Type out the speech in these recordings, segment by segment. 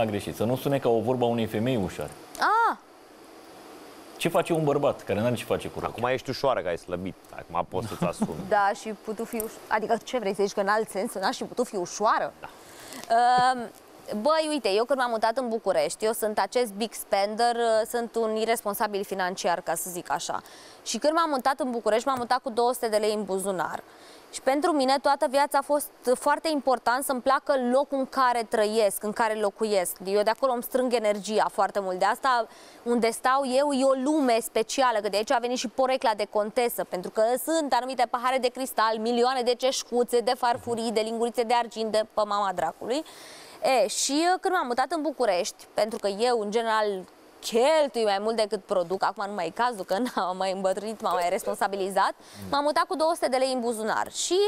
a greșit. Să nu sune ca o vorba unei femei ușoare. Ah, Ce face un bărbat care nu are ce face cu rochia? Acum ești ușoară că ai slăbit. Acum poți să-ți asumi. da, și putut fi ușoară. Adică ce vrei să zici, că în alt sens n-aș fi putut fi ușoară? Da. Uh, Băi, uite, eu când m-am mutat în București, eu sunt acest big spender, uh, sunt un irresponsabil financiar, ca să zic așa. Și când m-am mutat în București, m-am mutat cu 200 de lei în buzunar. Și pentru mine toată viața a fost foarte important să-mi placă locul în care trăiesc, în care locuiesc. Eu de acolo îmi strâng energia foarte mult. De asta, unde stau eu, e o lume specială, că de aici a venit și porecla de contesă, pentru că sunt anumite pahare de cristal, milioane de ceșcuțe, de farfurii, de lingurițe de argint, de pe mama dracului. E, și uh, când m-am mutat în București, pentru că eu, în general, cheltui mai mult decât produc, acum nu mai e cazul, că n-am mai îmbătrânit, m-am mai responsabilizat, m-am mutat cu 200 de lei în buzunar și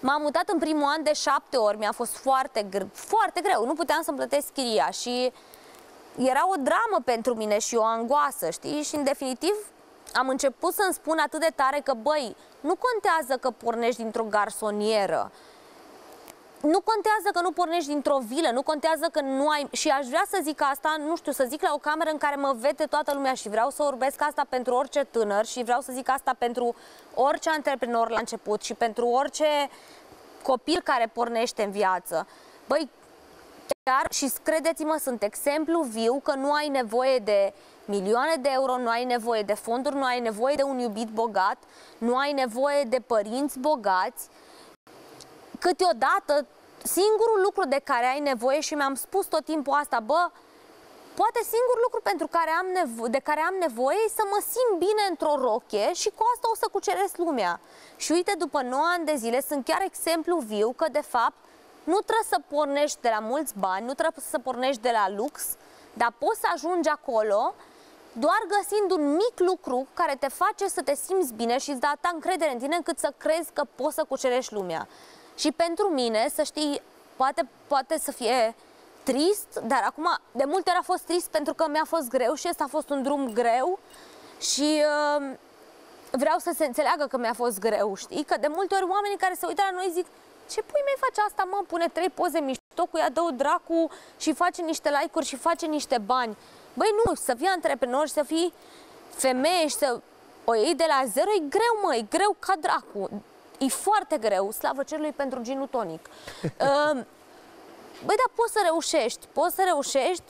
m-am mutat în primul an de șapte ori, mi-a fost foarte, gr- foarte greu, nu puteam să-mi plătesc chiria și era o dramă pentru mine și o angoasă, știi? Și în definitiv am început să-mi spun atât de tare că, băi, nu contează că pornești dintr-o garsonieră, nu contează că nu pornești dintr-o vilă, nu contează că nu ai... Și aș vrea să zic asta, nu știu, să zic la o cameră în care mă vede toată lumea și vreau să vorbesc asta pentru orice tânăr și vreau să zic asta pentru orice antreprenor la început și pentru orice copil care pornește în viață. Băi, chiar și credeți-mă, sunt exemplu viu că nu ai nevoie de milioane de euro, nu ai nevoie de fonduri, nu ai nevoie de un iubit bogat, nu ai nevoie de părinți bogați, câteodată singurul lucru de care ai nevoie și mi-am spus tot timpul asta, bă, poate singurul lucru pentru care am nevo- de care am nevoie e să mă simt bine într-o roche și cu asta o să cuceresc lumea. Și uite, după 9 ani de zile sunt chiar exemplu viu că de fapt nu trebuie să pornești de la mulți bani, nu trebuie să pornești de la lux, dar poți să ajungi acolo doar găsind un mic lucru care te face să te simți bine și îți dă atâta încredere în tine încât să crezi că poți să cucerești lumea. Și pentru mine, să știi, poate, poate să fie trist, dar acum de multe ori a fost trist pentru că mi-a fost greu și ăsta a fost un drum greu și uh, vreau să se înțeleagă că mi-a fost greu, știi? Că de multe ori oamenii care se uită la noi zic ce pui mai face asta, mă, pune trei poze mișto cu ea, dă dracu și face niște like-uri și face niște bani. Băi, nu, să fii antreprenor și să fii femeie și să o iei de la zero e greu, mă, e greu ca dracu. E foarte greu, slavă cerului pentru ginul tonic. Uh, Băi, dar poți să reușești, poți să reușești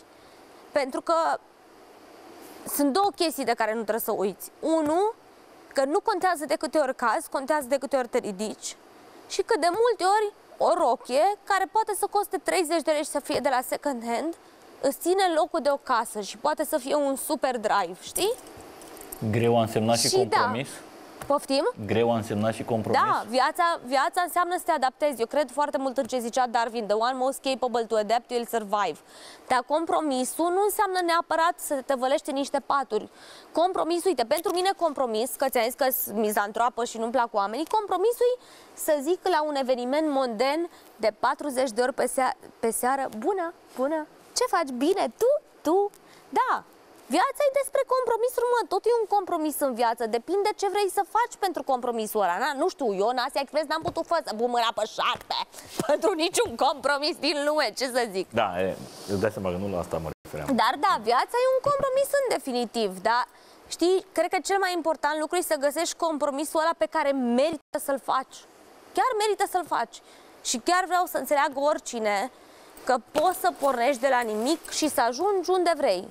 pentru că sunt două chestii de care nu trebuie să uiți. Unu, că nu contează de câte ori cazi, contează de câte ori te ridici și că de multe ori o rochie care poate să coste 30 de lei și să fie de la second hand îți ține locul de o casă și poate să fie un super drive, știi? Greu a însemnat și, Și da. Compromis? Poftim? Greu a însemnat și compromis? Da, viața, viața înseamnă să te adaptezi. Eu cred foarte mult în ce zicea Darwin, the one most capable to adapt will survive. Dar compromisul nu înseamnă neapărat să te vălești în niște paturi. Compromisul, uite, pentru mine compromis, că ți-am zis că sunt mizantropă și nu-mi plac oamenii, compromisul e să zic la un eveniment monden de 40 de ori pe, sea- pe seară, bună, bună, ce faci, bine, tu, tu, da, Viața e despre compromisuri, mă, tot e un compromis în viață, depinde ce vrei să faci pentru compromisul ăla. Na, nu știu, eu în Asia Express n-am putut fă să pun mâna pe șarpe pentru niciun compromis din lume, ce să zic. Da, e, îți dai seama că nu la asta mă refeream. Dar da, viața e un compromis în definitiv, dar știi, cred că cel mai important lucru e să găsești compromisul ăla pe care merită să-l faci. Chiar merită să-l faci. Și chiar vreau să înțeleagă oricine că poți să pornești de la nimic și să ajungi unde vrei.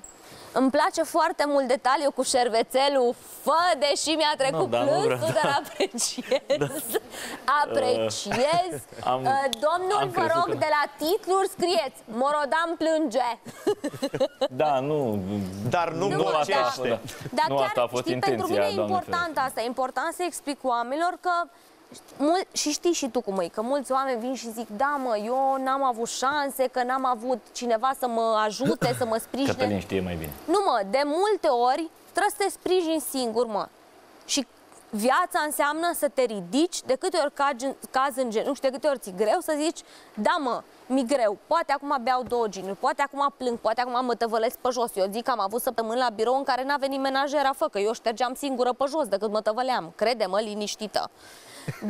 Îmi place foarte mult detaliu cu șervețelul, fă, deși mi-a trecut Nu, dar nu plânsul, vreau, dar da. apreciez. Apreciez. Am- Uh, Domnul, am vă crezut rog, că- de la titluri scrieți, Morodan plânge. Da, nu... Dar nu Nu, bocește. da. Dar Nu chiar, asta a fost știi, intenția, pentru mine e Doamne important ferește. asta. E important să explic oamenilor că Mul- și știi și tu cum e, că mulți oameni vin și zic Da mă, eu n-am avut șanse, că n-am avut cineva să mă ajute, să mă sprijine. Cătălin știe mai bine. Nu mă, de multe ori trebuie să te sprijini singur, mă. Și viața înseamnă să te ridici De câte ori cazi, cazi în genunchi, de câte ori ți greu Să zici, da mă, mi greu Poate acum beau două ginuri, poate acum plâng Poate acum mă tăvălesc pe jos. Eu zic că am avut săptămâni la birou în care n-a venit menajera Fă că eu ștergeam singură pe jos decât mă tăvăleam. Crede-mă, liniștită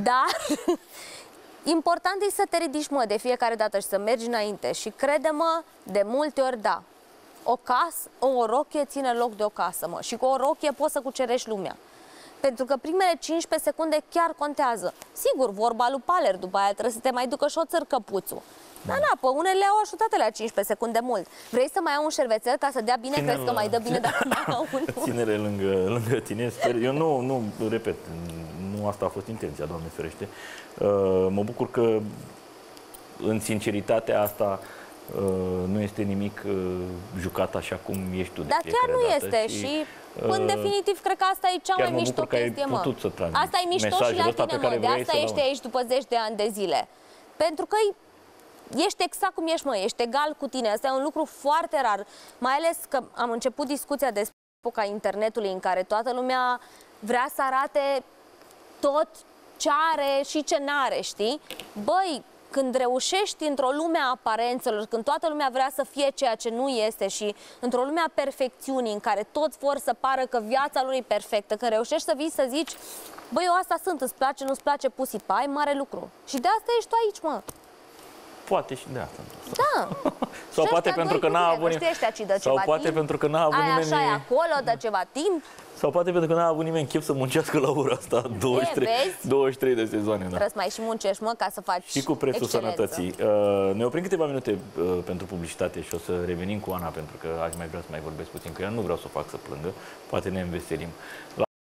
Dar Important e să te ridici, mă, de fiecare dată și să mergi înainte. Și crede-mă, de multe ori da. O casă, o rochie ține loc de o casă, mă. Și cu o rochie poți să cucerești lumea. Pentru că primele 15 secunde chiar contează. Sigur, vorba lui Paler, după aia trebuie să te mai ducă și o țărcăpuțul. Da, da, pe unele au ajutat la 15 secunde mult. Vrei să mai au un șervețel ca să dea bine? Ține-l Crezi că la- mai dă bine dacă mai au unul? Ținere lângă, lângă tine. Sper, eu nu, nu, repet, nu asta a fost intenția, Doamne ferește. Uh, mă bucur că în sinceritatea asta uh, nu este nimic uh, jucat așa cum ești tu de Dar chiar fiecare nu dată este și, în uh, definitiv, cred că asta e cea chiar mai mă mișto bucur că ai chestie, mă. putut să transmiți Asta e mișto și mesajul la ăsta pe tine, care mă. De vrei asta să-l ești auzi. aici după zeci de ani de zile. Pentru că e- ești exact cum ești, mă, ești egal cu tine. Asta e un lucru foarte rar. Mai ales că am început discuția despre epoca internetului în care toată lumea vrea să arate tot ce are și ce n-are, știi? Băi, când reușești într-o lume a aparențelor, când toată lumea vrea să fie ceea ce nu este și într-o lume a perfecțiunii, în care toți vor să pară că viața lor e perfectă, când reușești să vii să zici, băi, eu asta sunt, îți place, nu-ți place, pusi pai, mare lucru. Și de asta ești tu aici, mă. Poate și de asta. Da. Sau Și poate ăștia pentru că doi n-a cu tine, avut că știi, ăștia ci dă Sau ceva poate timp. pentru că n-a avut Aia nimeni... așa e acolo, dă ceva timp. Sau poate pentru că n-a avut nimeni chef să muncească la ora asta 23, vezi? 23 de sezoane. Da. Trebuie să mai și muncești, mă, ca să faci Și cu prețul excelență. sănătății. Uh, ne oprim câteva minute uh, pentru publicitate și o să revenim cu Ana, pentru că aș mai vrea să mai vorbesc puțin cu ea. Nu vreau să o fac să plângă, poate ne înveselim. La